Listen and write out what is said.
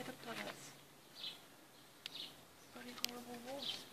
head up on us. Bloody horrible wolves.